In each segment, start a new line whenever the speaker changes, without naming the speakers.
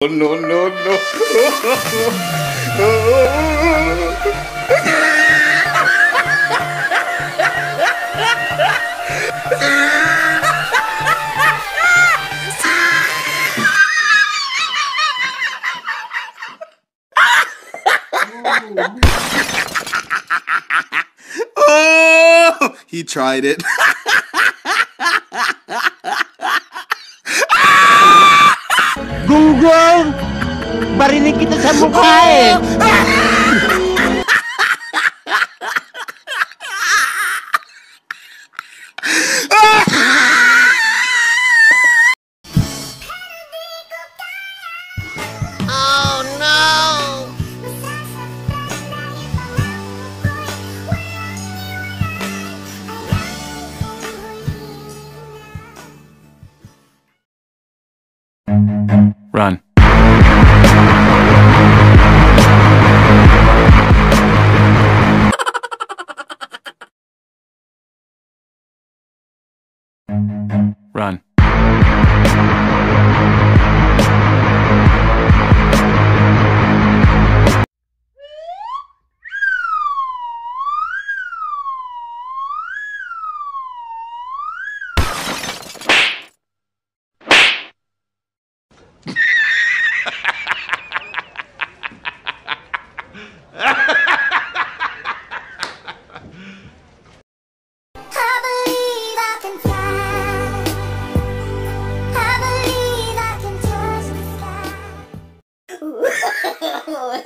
Oh, no, no, no. oh, he tried it.
Gunggung Baru ini kita sambung mukha.
Run. Run.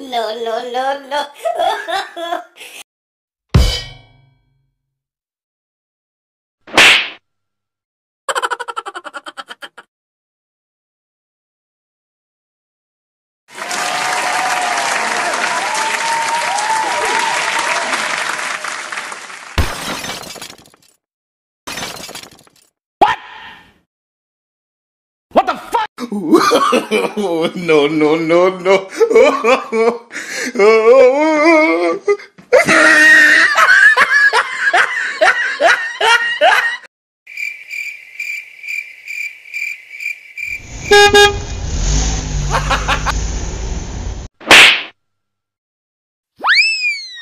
No, no, no, no.
no, no, no, no.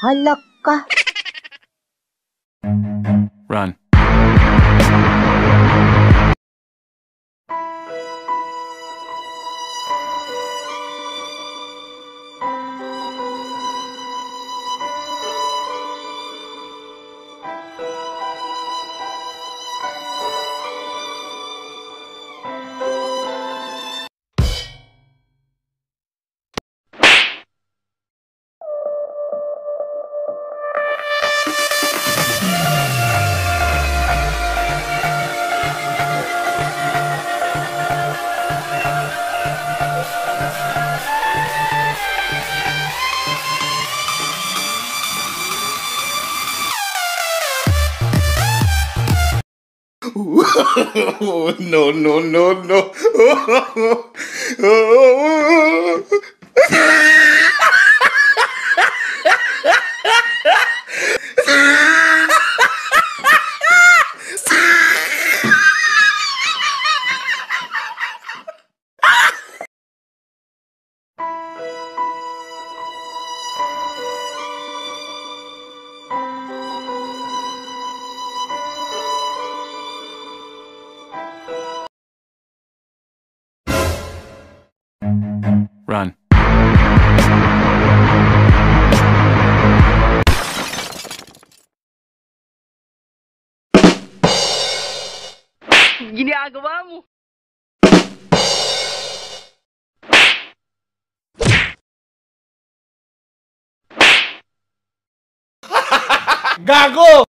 Halak ka!
no, no, no, no.
Run.
Ginagawa mo!
Gago!